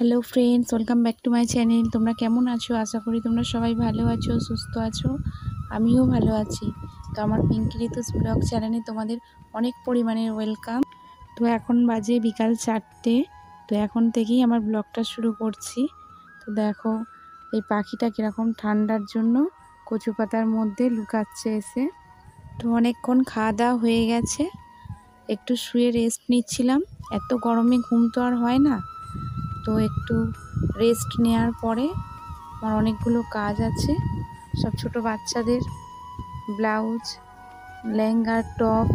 Hello friends welcome back to my channel তোমরা কেমন আছো? আশা করি তোমরা সবাই ভালো আছো, সুস্থ আছো। আমিও ভালো আছি। তো আমার পিঙ্কি ঋতুস ব্লগ চ্যানেলে তোমাদের অনেক পরিমাণে ওয়েলকাম তো এখন বাজে বিকাল চারটে। তো এখন থেকেই আমার ব্লগটা শুরু করছি। তো দেখো, এই পাখিটা কীরকম ঠান্ডার জন্য কচু পাতার মধ্যে লুকাচ্ছে এসে। তো অনেকক্ষণ খাওয়া দাওয়া হয়ে গেছে। একটু শুয়ে রেস্ট নিচ্ছিলাম। এত গরমে ঘুম তো আর হয় না। তো একটু রেস্ট নেওয়ার পরে আমার অনেকগুলো কাজ আছে। সব ছোট বাচ্চাদের ব্লাউজ লেহেঙ্গা টপ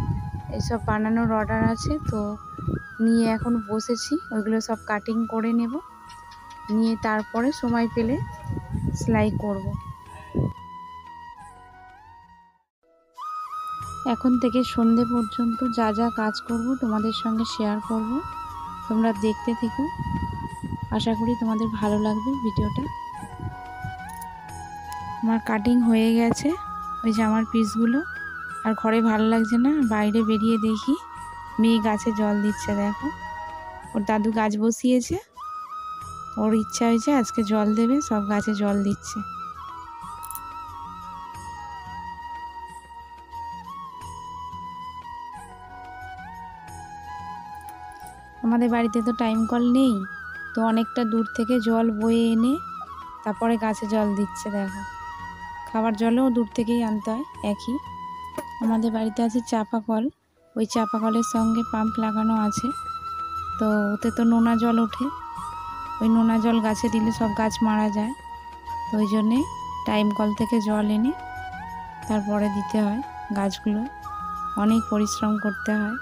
এসব বানানোর অর্ডার আছে। তো নিয়ে এখন বসেছি, ওইগুলো সব কাটিং করে নেব। নিয়ে তারপরে সময় পেলে সেলাই করব। এখন থেকে সন্ধে পর্যন্ত যা যা কাজ করব তোমাদের সঙ্গে শেয়ার করব। তোমরা দেখতে থেকো। আশা করি তোমাদের ভালো লাগবে ভিডিওটা। আমার কাটিং হয়ে গেছে, ওই জামার পিসগুলো। আর ঘরে ভালো লাগছে না, বাইরে বেরিয়ে দেখি, মেয়ে গাছে জল দিচ্ছে দেখো। ওর দাদু গাছ বসিয়েছে, ওর ইচ্ছা হয়েছে আজকে জল দেবে, সব গাছে জল দিচ্ছে। আমাদের বাড়িতে তো টাইম কল নেই। তো অনেকটা দূর থেকে জল বয়ে এনে তারপরে গাছে জল দিচ্ছে, দেখো। খাবার জলও দূর থেকেই আনতে হয়, একই। আমাদের বাড়িতে আছে চাপা কল। ওই চাপা কলের সঙ্গে পাম্প লাগানো আছে। তো ওতে তো নোনা জল ওঠে। ওই নোনা জল গাছে দিলে সব গাছ মারা যায়। তো ওই জন্যে টাইম কল থেকে জল এনে তারপরে দিতে হয় গাছগুলো। অনেক পরিশ্রম করতে হয়।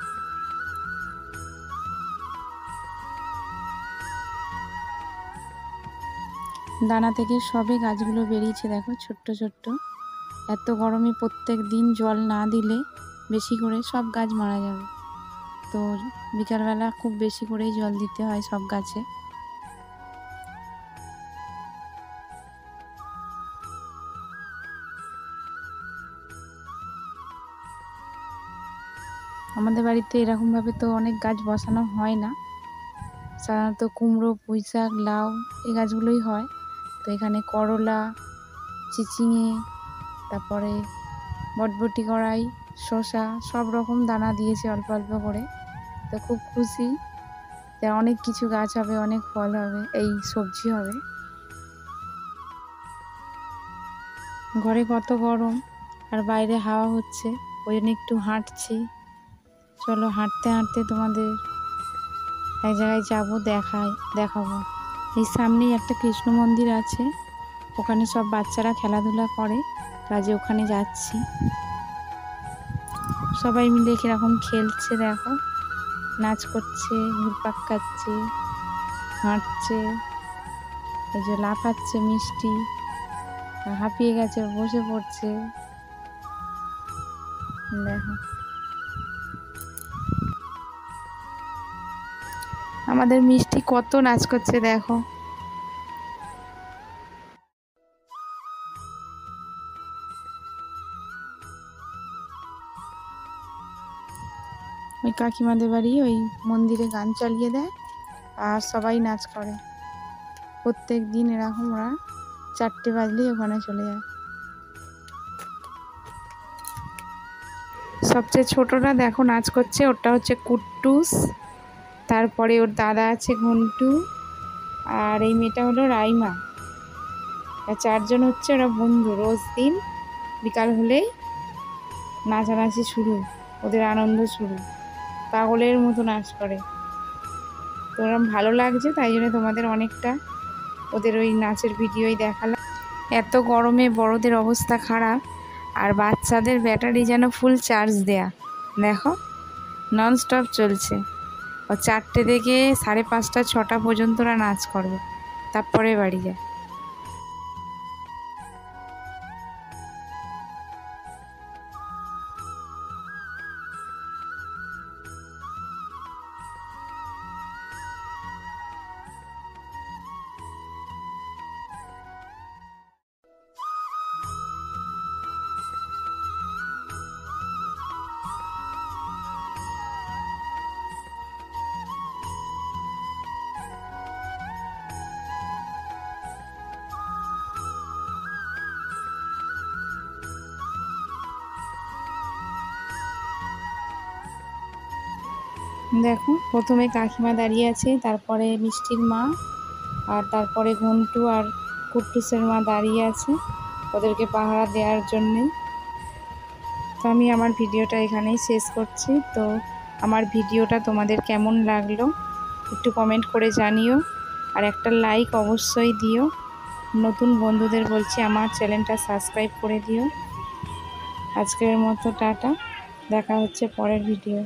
দানা থেকে সবে গাছগুলো বেরিয়েছে দেখো, ছোট্ট ছোট্ট। এত গরমে প্রত্যেক দিন জল না দিলে বেশি করে সব গাছ মারা যাবে। তো বিকালবেলা খুব বেশি করেই জল দিতে হয় সব গাছে। আমাদের বাড়িতে এরকমভাবে তো অনেক গাছ বসানো হয় না। সাধারণত কুমড়ো পুঁই শাক লাউ এই গাছগুলোই হয়। তো এখানে করলা, চিচিঙে, তারপরে বটবটি কড়াই, শসা, সব রকম দানা দিয়েছে অল্প অল্প করে। তো খুব খুশি যে অনেক কিছু গাছ হবে, অনেক ফল হবে, এই সবজি হবে। ঘরে কত গরম আর বাইরে হাওয়া হচ্ছে, ওই জন্য একটু হাঁটছি। চলো হাঁটতে হাঁটতে তোমাদের এক জায়গায় যাব, দেখাই, দেখাবো। এই সামনেই একটা কৃষ্ণ মন্দির আছে। ওখানে সব বাচ্চারা খেলাধুলা করে। কাজে ওখানে যাচ্ছি। সবাই মিলে কীরকম খেলছে দেখো। নাচ করছে, ঘুরপাক খাচ্ছে, হাঁটছে, এই যে লাফাচ্ছে মিষ্টি। হাঁপিয়ে গেছে, বসে পড়ছে। দেখো। আমাদের মিষ্টি কত নাচ করছে দেখো। ওই কাকিমাদের বাড়ি ওই মন্দিরে গান চালিয়ে দেয় আর সবাই নাচ করে। প্রত্যেক দিন এরকম ওরা চারটে বাজলেই ওখানে চলে যায়। সবচেয়ে ছোটটা দেখো নাচ করছে ওটা হচ্ছে কুট্টুস। তারপরে ওর দাদা আছে ঘন্টু আর এই মেয়েটা হলো রাইমা। আর চারজন হচ্ছে ওরা বন্ধু। রোজ দিন, বিকাল হলেই নাচানাচি শুরু, ওদের আনন্দ শুরু। পাগলের মতো নাচ করে। তো ভালো লাগছে, তাই জন্য তোমাদের অনেকটা ওদের ওই নাচের ভিডিওই দেখালাম। এত গরমে বড়দের অবস্থা খারাপ আর বাচ্চাদের ব্যাটারি যেন ফুল চার্জ দেয়া। দেখো নন স্টপ চলছে। ও চারটে থেকে সাড়ে পাঁচটা ছটা পর্যন্ত ওরা নাচ করবে। তারপরে বাড়ি যায়। দেখো, প্রথমে কাকিমা দাঁড়িয়ে আছে, তারপরে মিষ্টির মা, আর তারপরে ঘন্টু আর কুট্টুসের মা দাঁড়িয়ে আছে ওদেরকে পাহারা দেওয়ার জন্যে। তো আমি আমার ভিডিওটা এখানেই শেষ করছি। তো আমার ভিডিওটা তোমাদের কেমন লাগল একটু কমেন্ট করে জানিও, আর একটা লাইক অবশ্যই দিও। নতুন বন্ধুদের বলছি আমার চ্যানেলটা সাবস্ক্রাইব করে দিও। আজকের মতো টাটা, দেখা হচ্ছে পরের ভিডিও